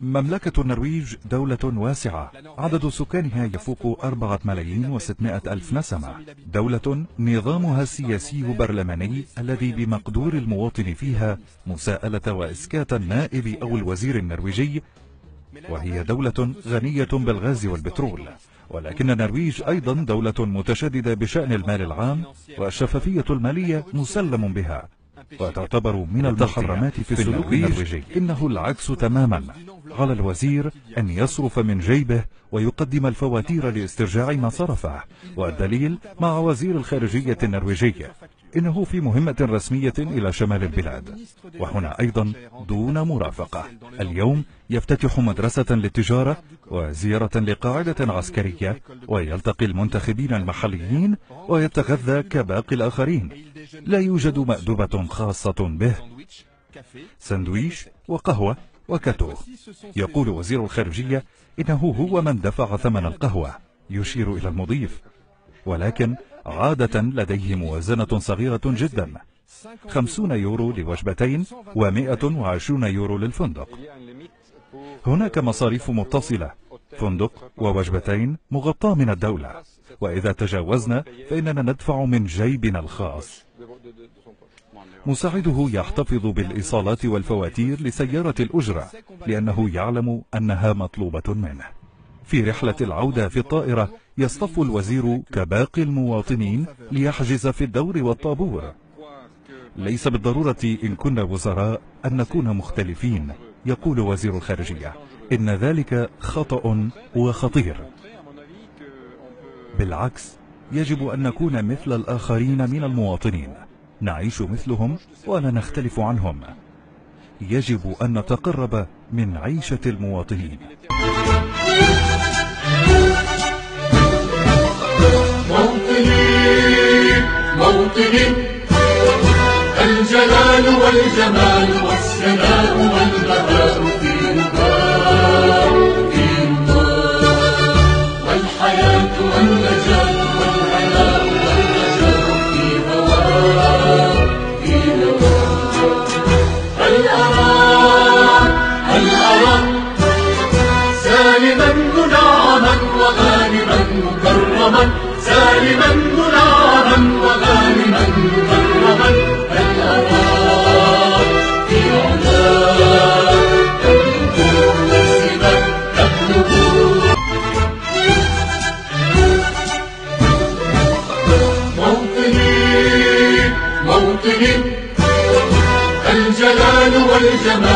مملكة النرويج دولة واسعة. عدد سكانها يفوق أربعة ملايين وستمائة ألف نسمة. دولة نظامها السياسي برلماني الذي بمقدور المواطن فيها مساءلة وإسكات النائب أو الوزير النرويجي. وهي دولة غنية بالغاز والبترول. ولكن النرويج أيضا دولة متشددة بشأن المال العام والشفافية المالية مسلم بها. وتعتبر من المحرمات في السلوك النرويجي إنه العكس تماما. على الوزير أن يصرف من جيبه ويقدم الفواتير لاسترجاع ما صرفه والدليل مع وزير الخارجية النرويجي إنه في مهمة رسمية إلى شمال البلاد وهنا أيضا دون مرافقة. اليوم يفتتح مدرسة للتجارة وزيارة لقاعدة عسكرية ويلتقي المنتخبين المحليين ويتغذى كباقي الآخرين. لا يوجد مأدبة خاصة به. سندويش وقهوة وكاتو. يقول وزير الخارجية إنه هو من دفع ثمن القهوة يشير إلى المضيف. ولكن عادة لديه موازنة صغيرة جدا. خمسون يورو لوجبتين ومائة وعشرون يورو للفندق. هناك مصاريف متصلة فندق ووجبتين مغطاة من الدولة. وإذا تجاوزنا فإننا ندفع من جيبنا الخاص. مساعده يحتفظ بالإيصالات والفواتير لسيارة الأجرة لأنه يعلم أنها مطلوبة منه. في رحلة العودة في الطائرة يصطف الوزير كباقي المواطنين ليحجز في الدور والطابور. ليس بالضرورة إن كنا وزراء أن نكون مختلفين يقول وزير الخارجية. إن ذلك خطأ وخطير. بالعكس يجب أن نكون مثل الآخرين من المواطنين. نعيش مثلهم ولا نختلف عنهم. يجب أن نتقرب من عيشة المواطنين. موطني الجلال والجمال والسناء والبهاء في نباء والحياة والنجاة والعناء والرجاء في هواء. في هواء هل أرى سالما منعما وغانما مكرما. سالما موطني الجلال والجمال.